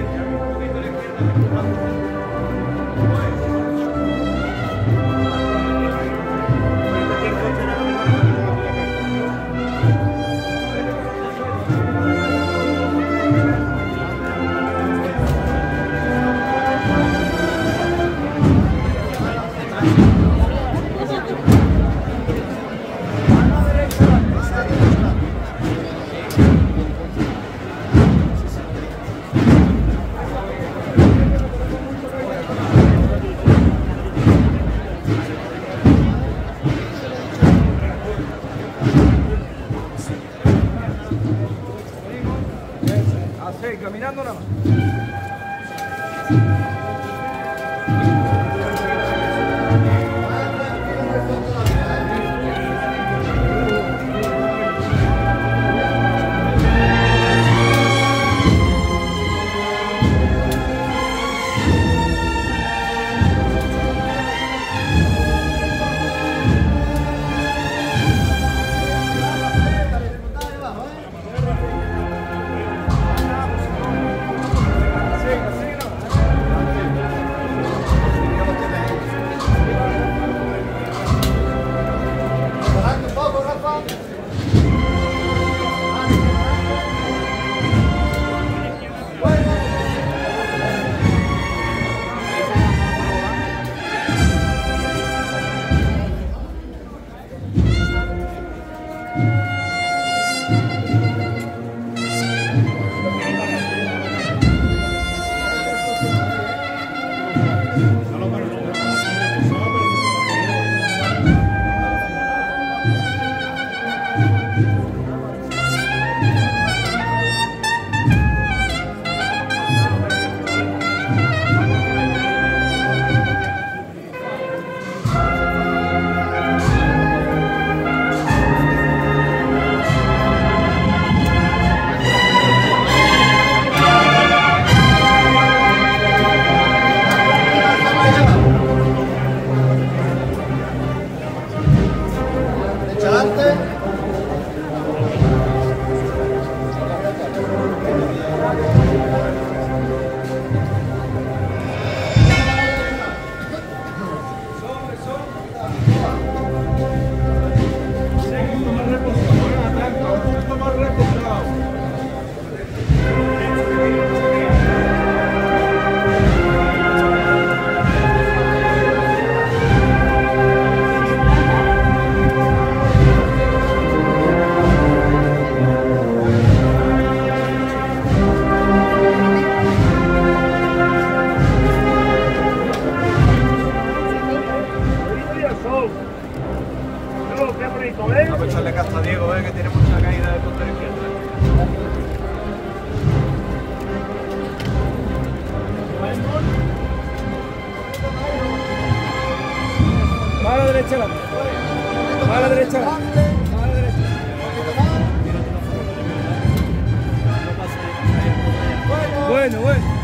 はい。A derecha. La derecha. Bueno, bueno.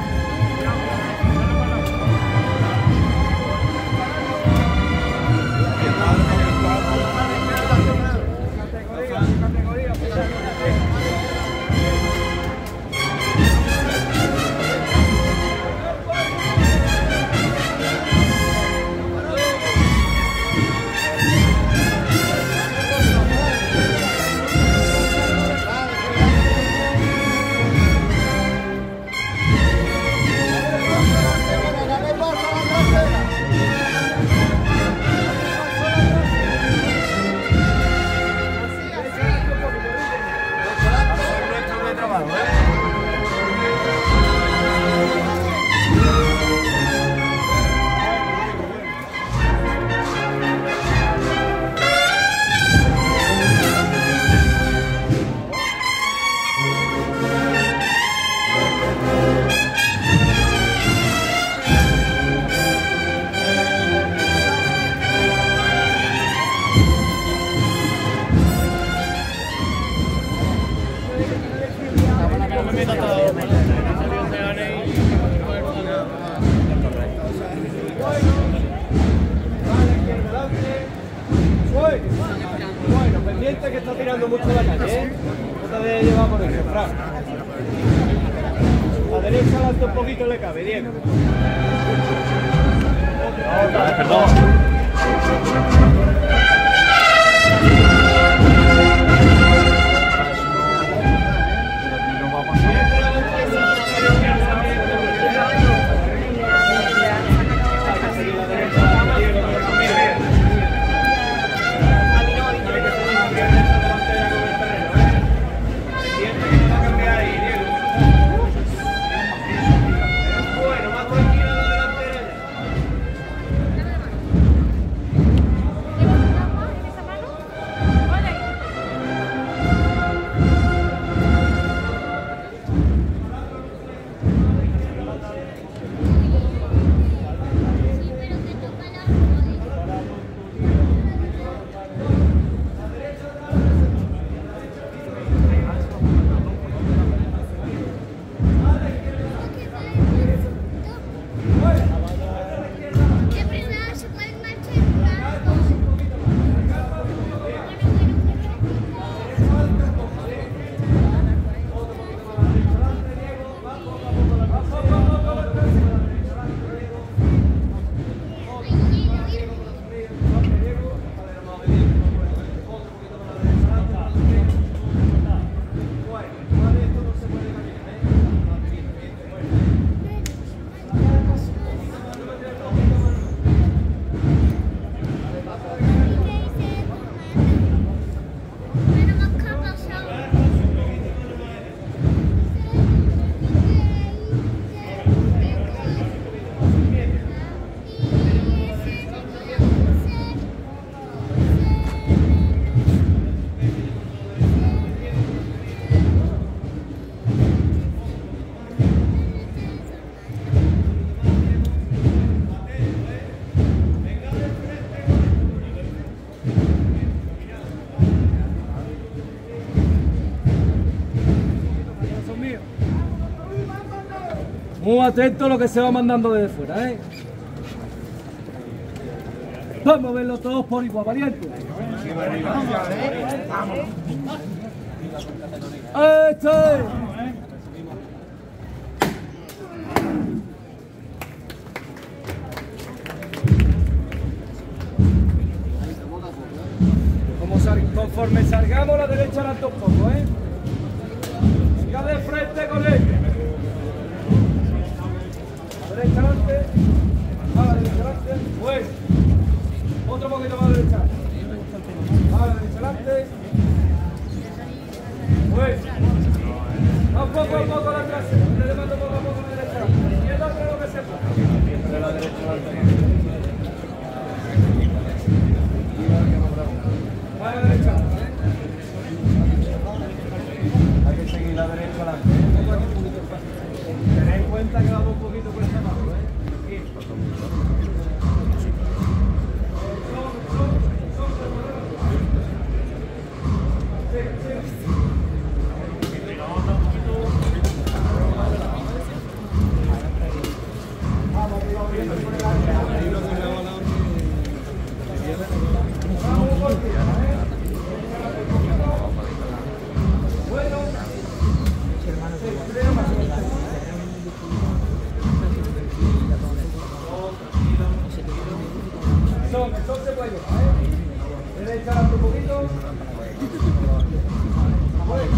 Un poquito le cabe, Diego. Bueno, Muy atento a lo que se va mandando desde fuera, ¿eh? Vamos a verlo todos por igual, valiente. ¡Este! Como conforme salgamos la derecha la poco, ¿eh? Siga de frente con él. Poquito más a la derecha. A la derecha adelante. Bueno. A poco a poco a la clase. Le mando poco a poco a la derecha. Y el otro lo que se pueda. A puede